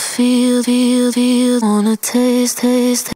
feel, feel, feel, wanna taste, taste.